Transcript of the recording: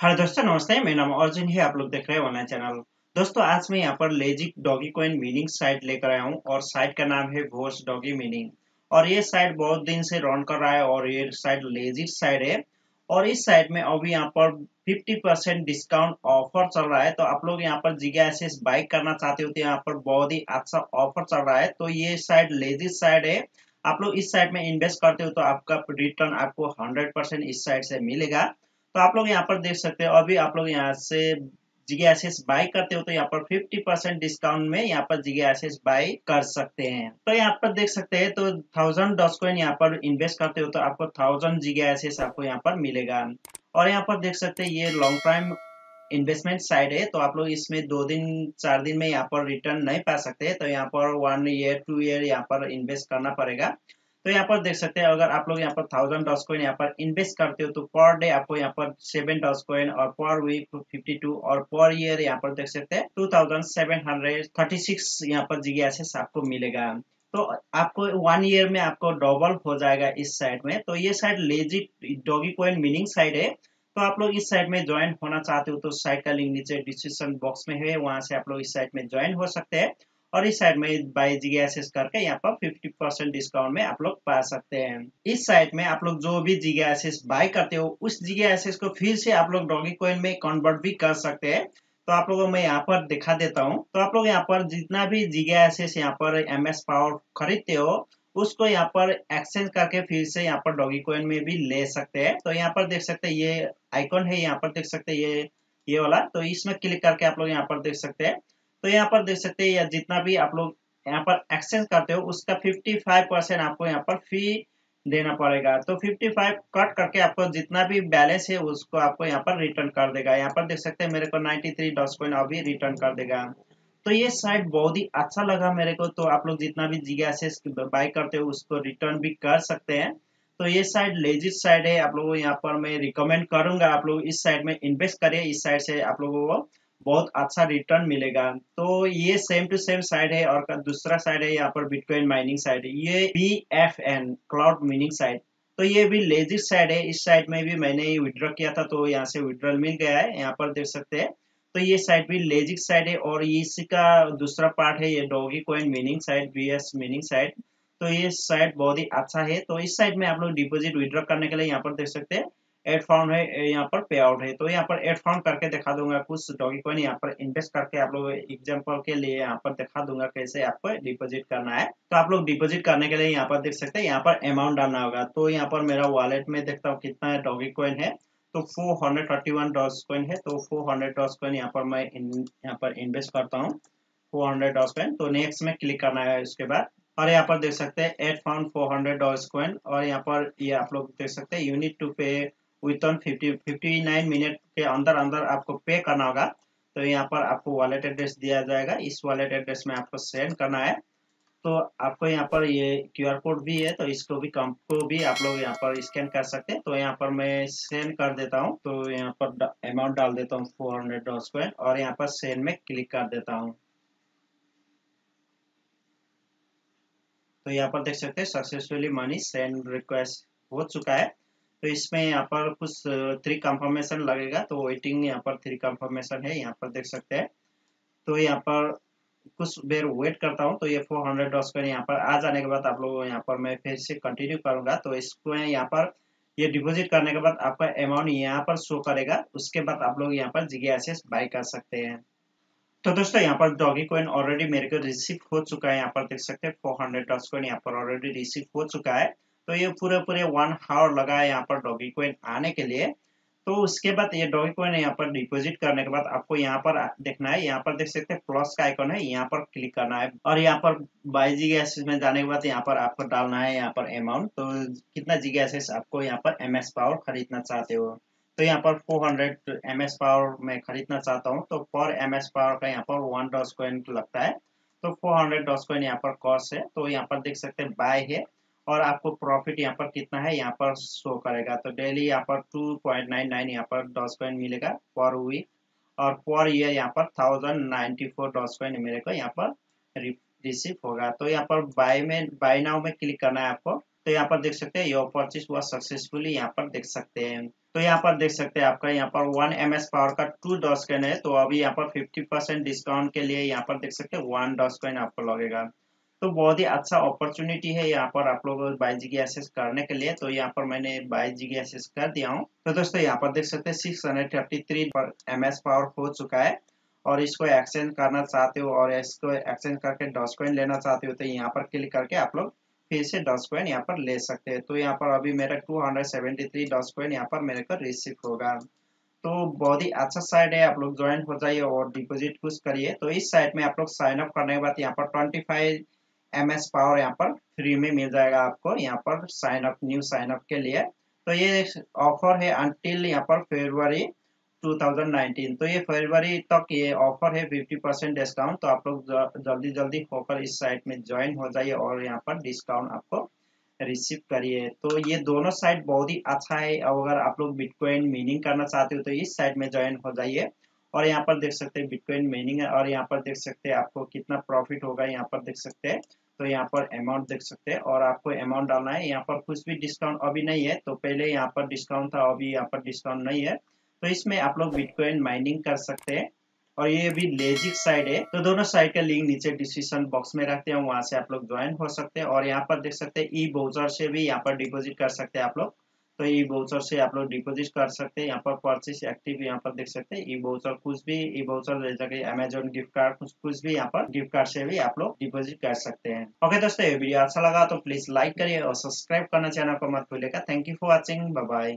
Hello दोस्तों, नमस्ते, मेरा नाम अर्जुन है, आप लोग देख रहे हैं ऑनलाइन चैनल दोस्तों, आज मैं यहाँ पर legit Doge coin mining site लेकर आया हूँ और साइट का नाम है भोस डॉगी मीनिंग और ये साइट बहुत दिन से रन कर रहा है और ये साइट लेजिट साइट है। और इस साइट में अभी यहाँ पर 50 परसेंट डिस्काउंट ऑफ़र चल रहा है। तो आप लोग यहाँ पर जिगा एसेस बाइक करना चाहते हो तो यहाँ पर बहुत ही अच्छा ऑफ़र चल रहा है। तो ये साइट लेजिट साइट है। आप लोग इस साइट में इन्वेस्ट करते हो तो आपका रिटर्न आपको 100 परसेंट इस साइट से मिलेगा। तो आप लोग यहाँ पर देख सकते हो अभी आप लोग यहाँ से जिगे एसेस बाई करते हो तो यहाँ पर 50 परसेंट डिस्काउंट में यहाँ पर जिगे एसेस बाई कर सकते हैं तो यहाँ पर देख सकते हैं तो थाउज़ेंड डॉस यहाँ पर इन्वेस्ट करते हो तो आपको थाउज़ेंड जिगे एसेस आपको यहाँ पर मिलेगा और यहाँ पर देख सकते हैं ये लॉन्ग टाइम इन्वेस्टमेंट साइड है तो आप लोग इसमें दो दिन चार दिन में यहाँ पर रिटर्न नहीं पा सकते तो यहाँ पर वन ईयर टू ईयर यहाँ पर इन्वेस्ट करना पड़ेगा तो यहाँ पर देख सकते हैं, अगर आप लोग यहाँ पर थाउज़ेंड डॉस कोइन यहाँ पर इन्वेस्ट करते हो तो पर डे आपको यहाँ पर सेवन डॉस कोइन और पर वीक फिफ्टी टू और पर ईयर यहाँ पर देख सकते हैं two thousand seven hundred thirty six यहाँ पर जी एस आपको मिलेगा। तो आपको वन ईयर में आपको डबल हो जाएगा इस साइड में। तो ये site legit Doge coin mining site है। तो आप लोग इस साइड में ज्वाइन होना चाहते हो तो साइड का लिंक नीचे डिस्क्रिप्शन बॉक्स में है, वहाँ से आप लोग इस साइड में ज्वाइन हो सकते हैं। और इस साइड में बाई जी करके यहाँ पर 50 परसेंट डिस्काउंट में आप लोग पा सकते हैं। इस साइड में आप लोग जो भी जी बाय करते हो, उस जी एसेस को फिर से आप लोग डॉगी कोइन में कन्वर्ट भी कर सकते हैं। तो आप लोगों को मैं यहाँ पर दिखा देता हूँ। तो आप लोग यहाँ पर जितना भी जी यहाँ पर एम एस पावर खरीदते हो, उसको यहाँ पर एक्सचेंज करके फिर से यहाँ पर डॉगी कोइन में भी ले सकते हैं। तो यहाँ पर देख सकते हैं, ये आइकॉन है, यहाँ पर देख सकते हैं, ये ये वाला। तो इसमें क्लिक करके आप लोग यहाँ पर देख सकते हैं। तो यहाँ पर देख सकते हैं, या जितना भी आप लोग यहाँ पर एक्सचेंज करते हो, उसका 55 परसेंट आपको यहाँ पर फ़ी देना पड़ेगा। तो 55 कट करके आपको जितना भी बैलेंस है, उसको आपको यहाँ पर रिटर्न कर देगा। यहाँ पर देख सकते हैं, मेरे को 93 डॉस कॉइन अभी रिटर्न कर देगा। तो ये साइट बहुत ही अच्छा लगा मेरे को। तो आप लोग जितना भी जिगा से बाय करते हो, उसको रिटर्न भी कर सकते हैं। तो ये साइड लेजिट साइड है। आप लोगों को यहाँ पर मैं रिकमेंड करूँगा। आप लोग इस साइड में इन्वेस्ट करिए। इस साइड से आप लोगों को बहुत अच्छा रिटर्न मिलेगा। तो ये सेम टू सेम साइड है और दूसरा साइड है यहाँ पर बिटकॉइन माइनिंग साइड है। ये B F N cloud mining site तो ये भी लेजिट साइड है। इस साइड में भी मैंने विड्रॉ किया था तो यहाँ से विड्रॉल मिल गया है। यहाँ पर देख सकते हैं। तो ये साइड भी लेजिक साइड है और इसका दूसरा पार्ट है, ये Doge coin mining site B S mining site तो ये साइड बहुत ही अच्छा है। तो इस साइड में आप लोग डिपोजिट विड्रॉ करने के लिए यहाँ पर देख सकते हैं। एड फाउंड है यहाँ पर पे आउट है तो यहाँ पर एड फाउंड करके दिखा दूँगा कुछ डॉगी कॉइन यहाँ पर इन्वेस्ट करके आप लोग एग्जांपल के लिए यहाँ पर दिखा दूँगा कैसे आपको डिपॉजिट करना है तो आप लोग डिपॉजिट करने के लिए यहाँ पर देख सकते हैं यहाँ पर अमाउंट डालना होगा तो यहाँ पर मेरा वॉलेट में देखता हूँ कितना डॉगी कॉइन है तो 431 डॉस कॉइन है तो 400 डॉस कॉइन यहाँ पर मैं यहाँ पर इन्वेस्ट करता हूँ 400 डॉस कॉइन तो नेक्स्ट में क्लिक करना है उसके बाद और यहाँ पर देख सकते हैं एट फाउंड 400 डॉस कॉइन और यहाँ पर ये आप लोग देख सकते हैं यूनिट टू पे with on fifty fifty nine minute के अंदर अंदर आपको पे करना होगा। तो यहाँ पर आपको वॉलेट एड्रेस दिया जाएगा। इस वॉलेट एड्रेस में आपको सेंड करना है। तो आपको यहाँ पर ये क्यू आर कोड भी है तो इसको भी कम को भी आप लोग यहाँ पर स्कैन कर सकते हैं। तो यहाँ पर मैं सेंड कर देता हूँ। तो यहाँ पर अमाउंट डाल देता हूँ फोर हंड्रेड स्क्वायर और यहाँ पर सेंड में क्लिक कर देता हूँ। तो यहाँ पर देख सकते हैं सक्सेसफुली मनी सेंड रिक्वेस्ट हो चुका है। तो इसमें यहाँ पर कुछ थ्री कंफर्मेशन लगेगा तो वेटिंग यहाँ पर थ्री कंफर्मेशन है यहाँ पर देख सकते हैं तो यहाँ पर कुछ देर वेट करता हूँ तो ये 400 हंड्रेड डॉस्कर यहाँ पर आ जाने के बाद आप लोग यहाँ पर मैं फिर से कंटिन्यू करूँगा तो इसको यहाँ पर ये डिपॉजिट करने के बाद आपका अमाउंट यहाँ पर शो करेगा उसके बाद आप लोग यहाँ पर जीगे एसेस बाय कर सकते हैं तो दोस्तों यहाँ पर डॉगी कोइन ऑलरेडी मेरे को रिसीव हो चुका है यहाँ पर देख सकते हैं फोर हंड्रेड डॉस यहाँ पर ऑलरेडी रिसीव हो चुका है तो ये पूरे पूरे वन हावर लगा है यहाँ पर डॉगी कोइन आने के लिए तो उसके बाद ये डॉगी कोइन यहाँ पर डिपॉजिट करने के बाद आपको यहाँ पर देखना है यहाँ पर देख सकते हैं प्लस का आइकॉन है यहाँ पर क्लिक करना है और यहाँ पर बाई जी गैस में जाने के बाद यहाँ पर आपको डालना है यहाँ पर अमाउंट तो कितना जी गैसेस आपको यहाँ पर एम पावर खरीदना चाहते हो तो यहाँ पर 400 हंड्रेड एम पावर में खरीदना चाहता हूँ तो पर एम एस पावर का यहाँ पर वन डॉस कोइन लगता है तो 400 हंड्रेड डॉस कोइन यहाँ पर कॉस्ट है तो यहाँ पर देख सकते हैं बाय है और आपको प्रॉफिट यहाँ पर कितना है यहाँ पर शो करेगा तो डेली यहाँ पर 2.99 यहाँ पर डॉस कॉइन मिलेगा पर वीक और पर ईयर यहाँ पर thousand ninety four Doge coin मेरे को यहाँ पर रिसीव होगा तो यहाँ पर बाय में बाय नाउ में क्लिक करना है आपको तो यहाँ पर देख सकते हैं योर परचेज हुआ सक्सेसफुली यहाँ पर देख सकते हैं तो यहाँ पर देख सकते हैं आपका यहाँ पर वन एम एस पावर का टू डॉस कॉइन है तो अभी यहाँ पर फिफ्टी परसेंट डिस्काउंट के लिए यहाँ पर देख सकते हैं वन डॉस कॉइन आपको लगेगा तो बहुत ही अच्छा अपॉर्चुनिटी है यहाँ पर आप लोग बाई जी एसेस करने के लिए। तो यहाँ पर मैंने बाई जी एसेस कर दिया हूँ। तो दोस्तों यहाँ पर देख सकते हैं सिक्स हंड्रेड थर्टी थ्री पर एम एस पावर हो चुका है। और इसको एक्सचेंज करना चाहते हो और इसको एक्सचेंज करके डॉस कॉइन लेना चाहते हो तो यहाँ पर क्लिक करके आप लोग फिर से डॉस कॉइन यहाँ पर ले सकते हैं। तो यहाँ पर अभी मेरा 273 डॉस कॉइन यहाँ पर मेरे को रिसीव होगा। तो बहुत ही अच्छा साइट है। आप लोग ज्वाइन हो जाइए और डिपॉजिट कुछ करिए। तो इस साइट में आप लोग साइन अप करने के बाद यहाँ पर 25 एम एस पावर यहाँ पर फ्री में मिल जाएगा आपको, यहाँ पर sign up new sign up के लिए। तो ये ऑफ़र है अंटिल यहाँ पर फेब्रुआरी 2019 तो ये फरवरी तक ये ऑफ़र है 50 परसेंट डिस्काउंट तो आप लोग जल्दी जल्दी होकर इस साइट में ज्वाइन हो जाइए और यहाँ पर डिस्काउंट आपको रिसीव करिए। तो ये दोनों साइट बहुत ही अच्छा है। अगर आप लोग बिटकॉइन मीनिंग करना चाहते हो तो इस साइट में ज्वाइन हो जाइए। और यहाँ पर देख सकते हैं बिटकॉइन मीनिंग है और यहाँ पर देख सकते हैं आपको कितना प्रॉफिट होगा यहाँ पर देख सकते हैं। तो यहाँ पर अमाउंट देख सकते हैं और आपको अमाउंट डालना है। यहाँ पर कुछ भी डिस्काउंट अभी नहीं है तो पहले यहाँ पर डिस्काउंट था, अभी यहाँ पर डिस्काउंट नहीं है। तो इसमें आप लोग बिटकॉइन माइनिंग कर सकते हैं और ये भी लेजिक साइड है। तो दोनों साइड का लिंक नीचे डिस्क्रिप्शन बॉक्स में रखते हैं, वहाँ से आप लोग ज्वाइन हो सकते हैं। और यहाँ पर देख सकते हैं ई बोचर से भी यहाँ पर डिपोजिट कर सकते हैं आप लोग। तो ई बाउचर से आप लोग डिपोजिट कर सकते हैं। यहाँ पर परचेस एक्टिव यहाँ पर देख सकते हैं। ई बाउचर कुछ भी ई बाउचर जैसा कि अमेजोन गिफ्ट कार्ड कुछ कुछ भी यहाँ पर गिफ्ट कार्ड से भी आप लोग डिपोजिट कर सकते हैं। ओके दोस्तों, ये वीडियो अच्छा लगा तो प्लीज़ लाइक करिए और सब्सक्राइब करना चैनल को मत भूलेगा thank you for watching bye